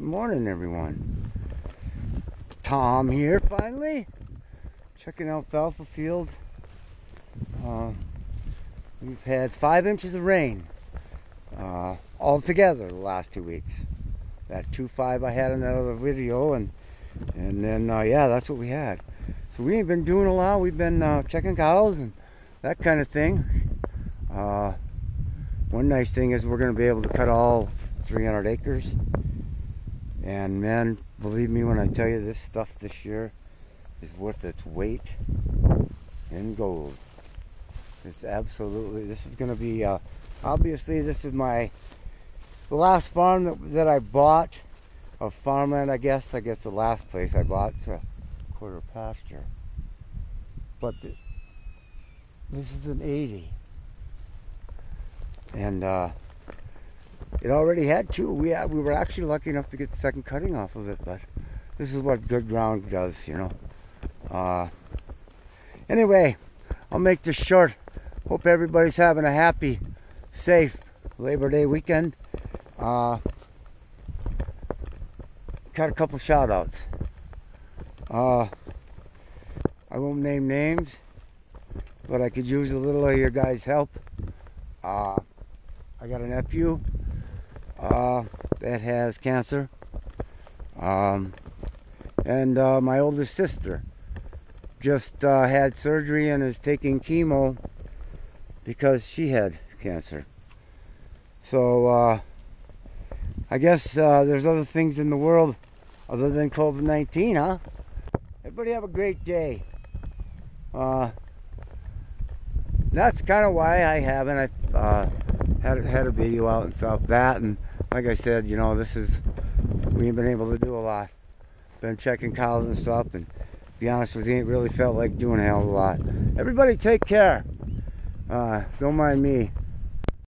Morning, everyone. Tom here, finally. Checking out alfalfa field. Uh, we've had five inches of rain uh, all together the last two weeks. That two five I had in that other video, and and then uh, yeah, that's what we had. So we ain't been doing a lot. We've been uh, checking cows and that kind of thing. Uh, one nice thing is we're going to be able to cut all 300 acres. And man, believe me when I tell you this stuff this year is worth its weight in gold. It's absolutely, this is going to be, uh, obviously this is my, the last farm that, that I bought of farmland, I guess. I guess the last place I bought, it's a quarter pasture. But the, this is an 80. And uh, it already had two. We had, we were actually lucky enough to get the second cutting off of it, but this is what good ground does, you know. Uh, anyway, I'll make this short. Hope everybody's having a happy, safe Labor Day weekend. Uh, got a couple shout outs. Uh, I won't name names, but I could use a little of your guys' help. Uh, I got a nephew uh, that has cancer. Um, and uh, my oldest sister just uh, had surgery and is taking chemo because she had cancer. So uh, I guess uh, there's other things in the world other than COVID-19, huh? Everybody have a great day. Uh, that's kind of why I haven't. I had had a video out and stuff. That and like I said, you know, this is we ain't been able to do a lot. Been checking cows and stuff, and be honest with you, ain't really felt like doing a hell of a lot. Everybody, take care. Uh, don't mind me.